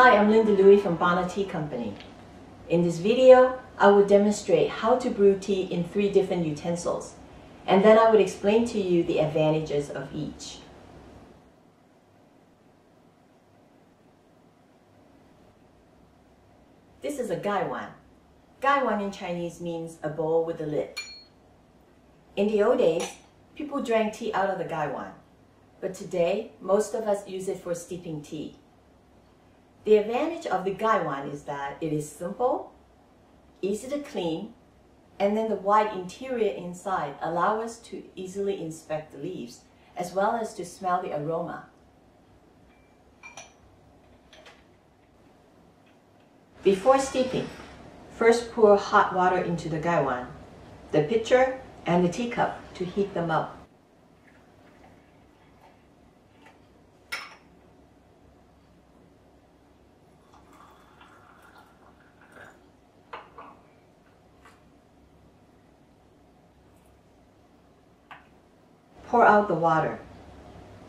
Hi, I'm Linda Louie from Bana Tea Company. In this video, I will demonstrate how to brew tea in three different utensils, and then I would explain to you the advantages of each. This is a gaiwan. Gaiwan in Chinese means a bowl with a lid. In the old days, people drank tea out of the gaiwan, but today, most of us use it for steeping tea. The advantage of the gaiwan is that it is simple, easy to clean, and then the wide interior inside allow us to easily inspect the leaves, as well as to smell the aroma. Before steeping, first pour hot water into the gaiwan, the pitcher, and the teacup to heat them up. Pour out the water.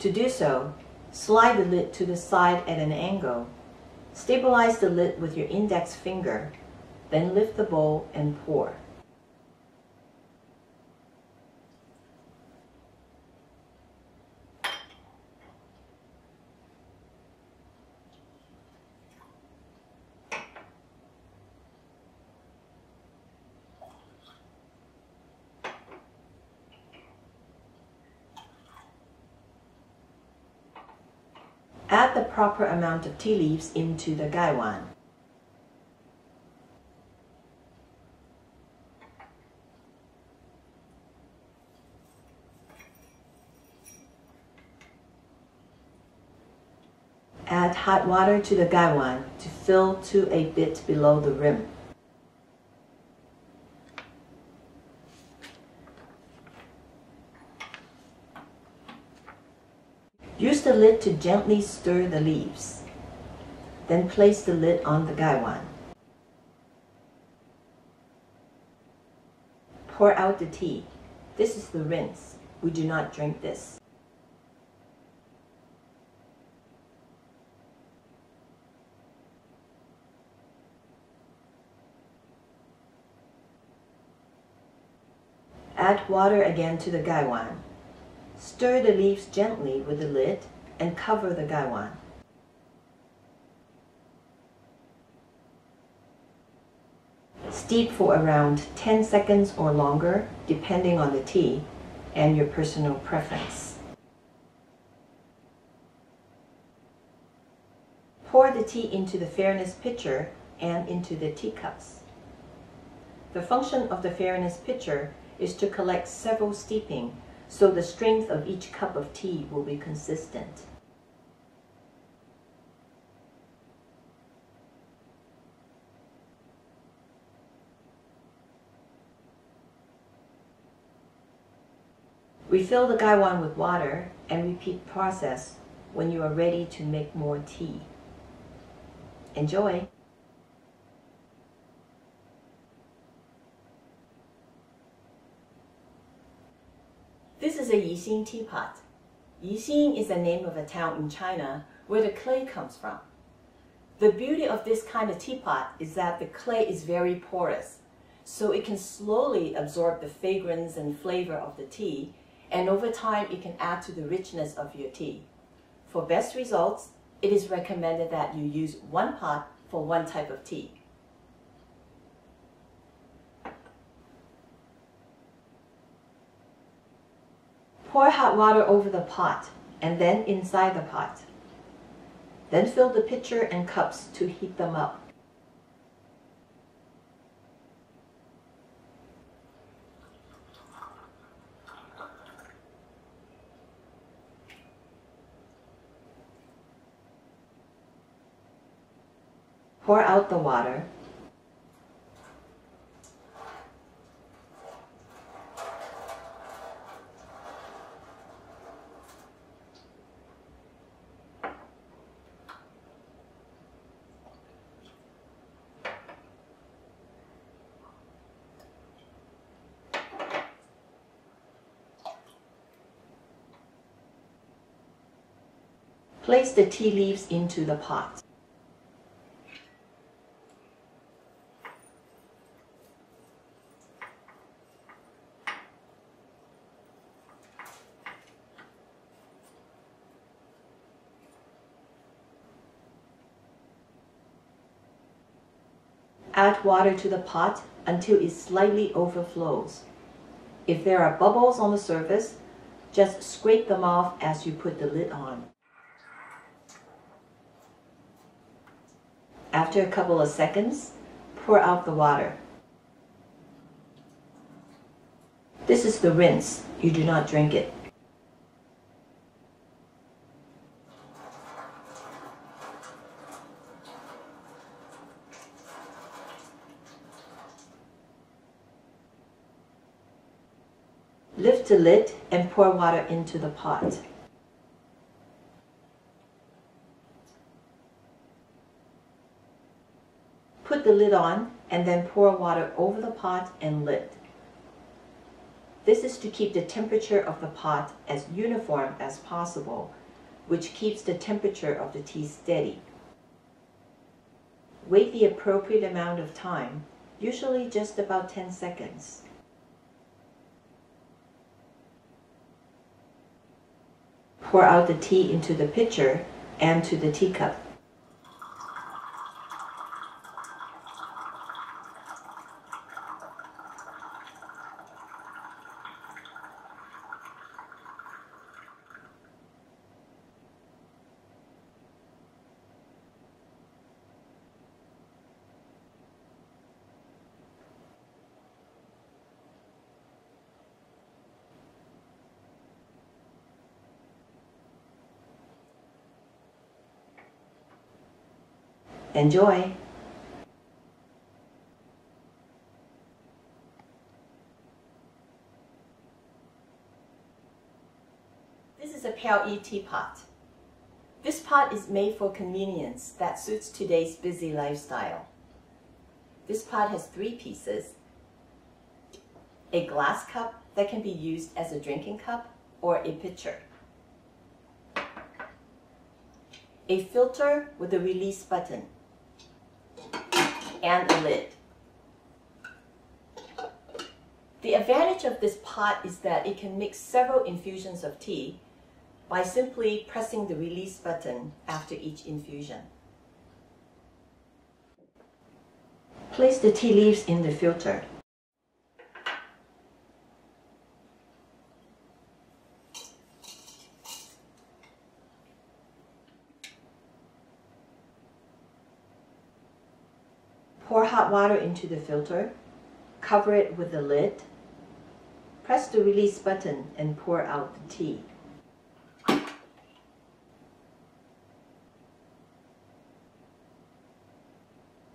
To do so, slide the lid to the side at an angle. Stabilize the lid with your index finger, then lift the bowl and pour. Add the proper amount of tea leaves into the gaiwan. Add hot water to the gaiwan to fill to a bit below the rim. Use the lid to gently stir the leaves. Then place the lid on the gaiwan. Pour out the tea. This is the rinse. We do not drink this. Add water again to the gaiwan. Stir the leaves gently with the lid and cover the gaiwan. Steep for around 10 seconds or longer, depending on the tea and your personal preference. Pour the tea into the fairness pitcher and into the teacups. The function of the fairness pitcher is to collect several steeping so the strength of each cup of tea will be consistent. Refill the gaiwan with water and repeat process when you are ready to make more tea. Enjoy! This a Yixing teapot. Yixing is the name of a town in China where the clay comes from. The beauty of this kind of teapot is that the clay is very porous, so it can slowly absorb the fragrance and flavor of the tea, and over time it can add to the richness of your tea. For best results, it is recommended that you use one pot for one type of tea. Pour hot water over the pot and then inside the pot. Then fill the pitcher and cups to heat them up. Pour out the water Place the tea leaves into the pot. Add water to the pot until it slightly overflows. If there are bubbles on the surface, just scrape them off as you put the lid on. After a couple of seconds, pour out the water. This is the rinse. You do not drink it. Lift the lid and pour water into the pot. Put the lid on and then pour water over the pot and lid. This is to keep the temperature of the pot as uniform as possible, which keeps the temperature of the tea steady. Wait the appropriate amount of time, usually just about 10 seconds. Pour out the tea into the pitcher and to the teacup. Enjoy! This is a Pale E teapot. This pot is made for convenience that suits today's busy lifestyle. This pot has three pieces. A glass cup that can be used as a drinking cup or a pitcher. A filter with a release button and lid. The advantage of this pot is that it can mix several infusions of tea by simply pressing the release button after each infusion. Place the tea leaves in the filter. Pour hot water into the filter, cover it with the lid, press the release button and pour out the tea.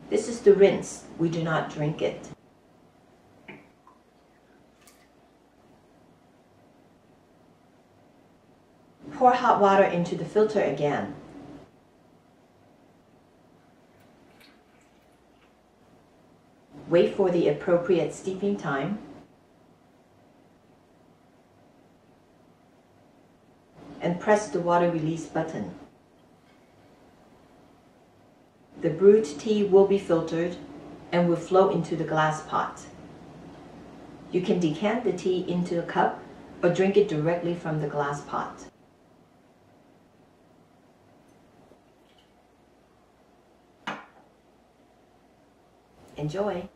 This is the rinse. We do not drink it. Pour hot water into the filter again. Wait for the appropriate steeping time. And press the water release button. The brewed tea will be filtered and will flow into the glass pot. You can decant the tea into a cup or drink it directly from the glass pot. Enjoy!